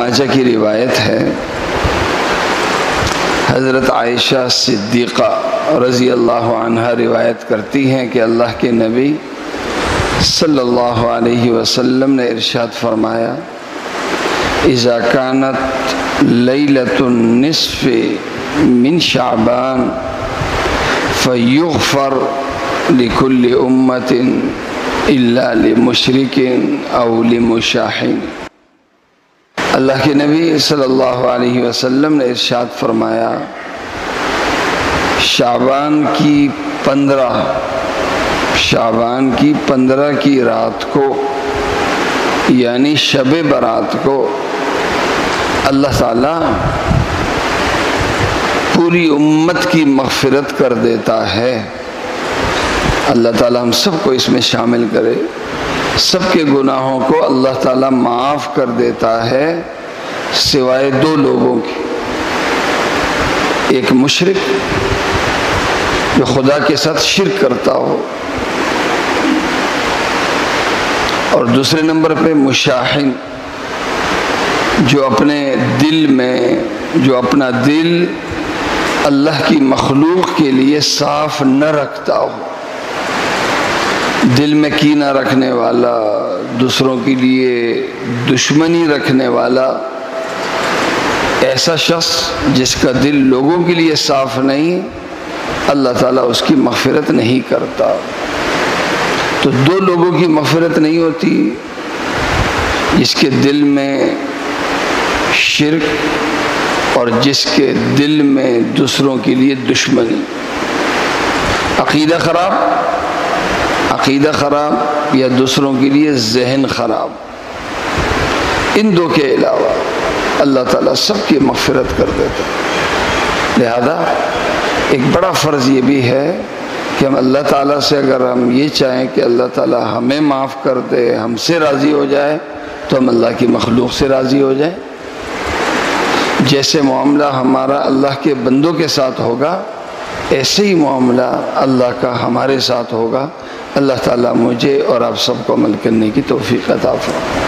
ماجہ کی روایت ہے۔ حضرت عائشہ صدیقہ رضی اللہ عنہ روایت کرتی ہیں کہ اللہ کے نبی صلی اللہ علیہ وسلم نے ارشاد فرمایا، اذا كانت لیلت النصف من شعبان فیغفر لكل امت الا لمشرک او لمشاحن اللہ کے نبی صلی اللہ علیہ وسلم نے ارشاد فرمایا، شعبان کی پندرہ، شعبان کی پندرہ کی رات کو یعنی شب برات کو اللہ تعالیٰ پوری امت کی مغفرت کر دیتا ہے۔ اللہ تعالیٰ ہم سب کو اس میں شامل کرے۔ سب کے گناہوں کو اللہ تعالیٰ معاف کر دیتا ہے سوائے دو لوگوں کی۔ ایک مشرق جو خدا کے ساتھ شرک کرتا ہو اور دوسرے نمبر پہ مشاہن جو اپنے دل میں، جو اپنا دل اللہ کی مخلوق کے لیے صاف نہ رکھتا ہو۔ دل میں کینہ رکھنے والا، دوسروں کے لیے دشمنی رکھنے والا ایسا شخص جس کا دل لوگوں کے لیے صاف نہیں اللہ تعالیٰ اس کی مغفرت نہیں کرتا۔ تو دو لوگوں کی مغفرت نہیں ہوتی، جس کے دل میں شرک اور جس کے دل میں دوسروں کے لیے دشمنی۔ عقیدہ خراب؟ عقیدہ خراب یا دوسروں کے لیے ذہن خراب؟ ان دو کے علاوہ اللہ تعالیٰ سب کی مغفرت کر دیتا لہذا ایک بڑا فرض یہ بھی ہے کہ ہم اللہ تعالیٰ سے اگر ہم یہ چاہیں کہ اللہ تعالیٰ ہمیں معاف کر دے، ہم سے راضی ہو جائے، تو ہم اللہ کی مخلوق سے راضی ہو جائیں۔ جیسے معاملہ ہمارا اللہ کے بندوں کے ساتھ ہوگا ایسے ہی معاملہ اللہ کا ہمارے ساتھ ہوگا۔ اللہ تعالیٰ مجھے اور آپ سب کو عمل کرنے کی توفیق عطا فرمائے۔